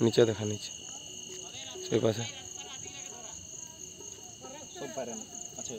নিচে দেখা নিচে সেই পাশে সব পারে না আছে